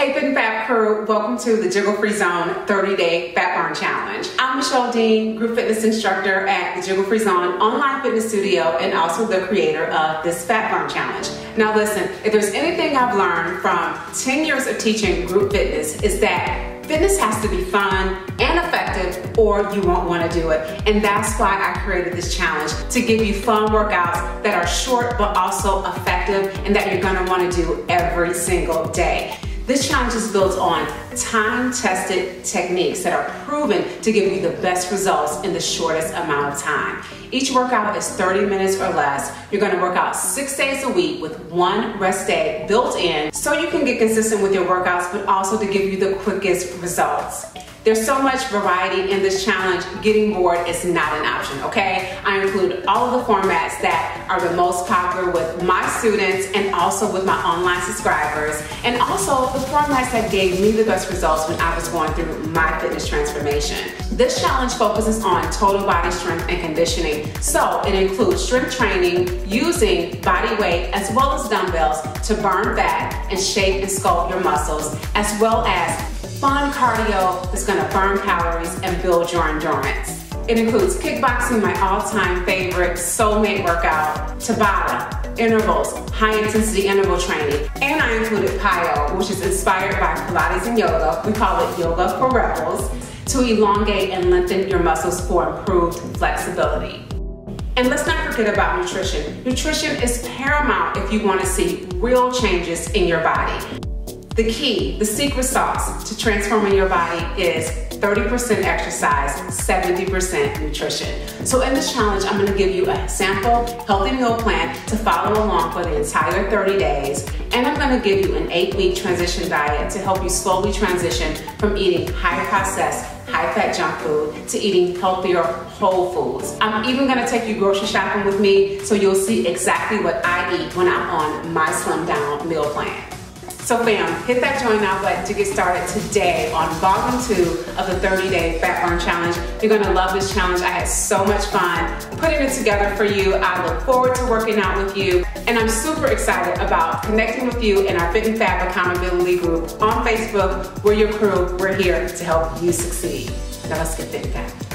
Hey Fit and Fab crew, welcome to the Jiggle Free Zone 30 Day Fat Burn Challenge. I'm MaShelle Dean, group fitness instructor at the Jiggle Free Zone online fitness studio and also the creator of this Fat Burn Challenge. Now listen, if there's anything I've learned from 10 years of teaching group fitness is that fitness has to be fun and effective or you won't want to do it. And that's why I created this challenge to give you fun workouts that are short but also effective and that you're going to want to do every single day. This challenge is built on time-tested techniques that are proven to give you the best results in the shortest amount of time. Each workout is 30 minutes or less. You're gonna work out six days a week with one rest day built in so you can get consistent with your workouts, but also to give you the quickest results. There's so much variety in this challenge, getting bored is not an option, okay? I include all of the formats that are the most popular with my students and also with my online subscribers, and also the formats that gave me the best results when I was going through my fitness transformation. This challenge focuses on total body strength and conditioning, so it includes strength training using body weight as well as dumbbells to burn fat and shape and sculpt your muscles, as well as fun cardio that's gonna burn calories and build your endurance. It includes kickboxing, my all-time favorite soulmate workout, Tabata, intervals, high intensity interval training, and I included PiYo, which is inspired by Pilates and yoga. We call it yoga for rebels to elongate and lengthen your muscles for improved flexibility. And let's not forget about nutrition. Nutrition is paramount if you wanna see real changes in your body. The key, the secret sauce to transforming your body is 30% exercise, 70% nutrition. So in this challenge, I'm gonna give you a sample healthy meal plan to follow along for the entire 30 days. And I'm gonna give you an eight week transition diet to help you slowly transition from eating high processed, high fat junk food to eating healthier whole foods. I'm even gonna take you grocery shopping with me so you'll see exactly what I eat when I'm on my slim down meal plan. So fam, hit that join now button to get started today on volume two of the 30 day fat burn challenge. You're gonna love this challenge. I had so much fun putting it together for you. I look forward to working out with you and I'm super excited about connecting with you in our Fit and Fab accountability group on Facebook. We're your crew, we're here to help you succeed. Now let's get fit and fab.